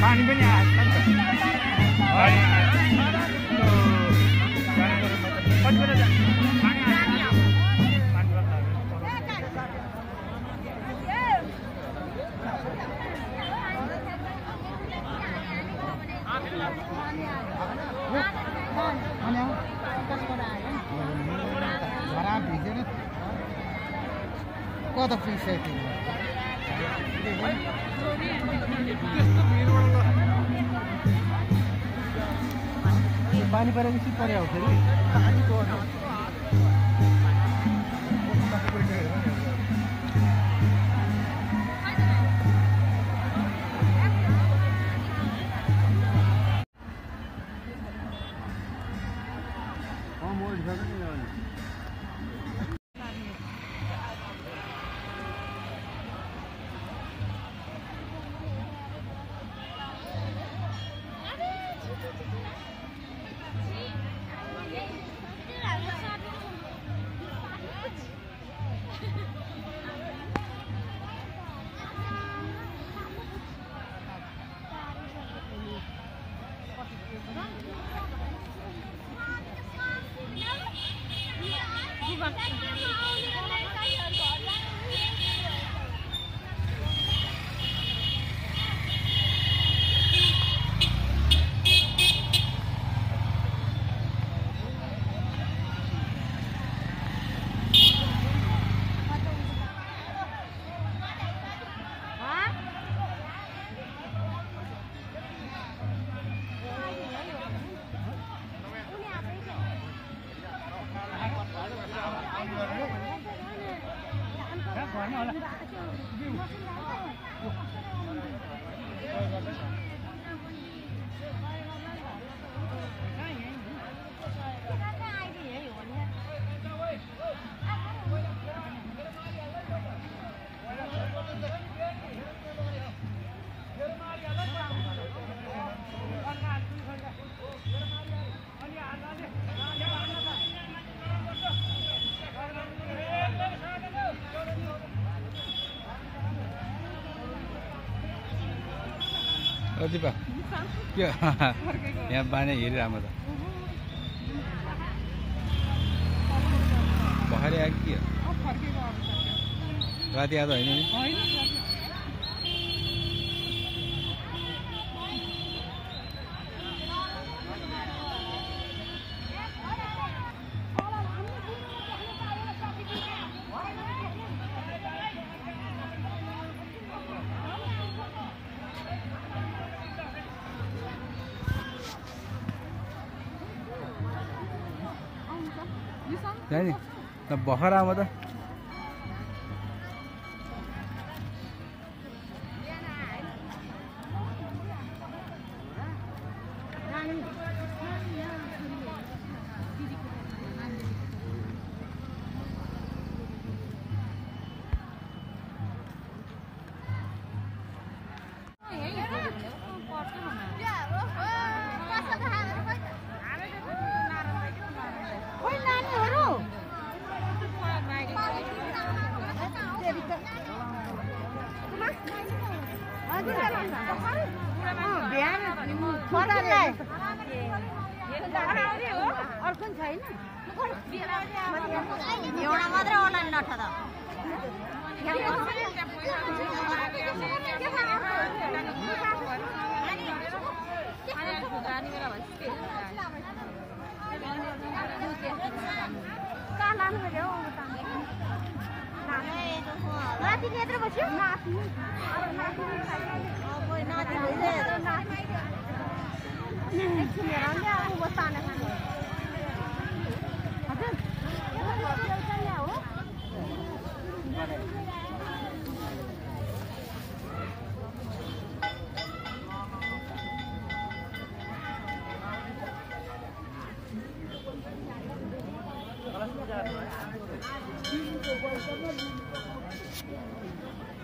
Panik banyak. got a free set in there. पानी परेपछि परे आउँछ नि Oh, more is better than that. Và. 对吧？दिपा के? यहाँ बानी हेरिरहेको त। भर्खरै आएको के राति आएको होइन नि? जाने तो बहरा मतलब अर्को छैन एउटा मात्रै अनलाइन नठ त कहाँ लानु पर्यो नाति यत्रो बस्यो नाति नाति भइसक्यो Thank you.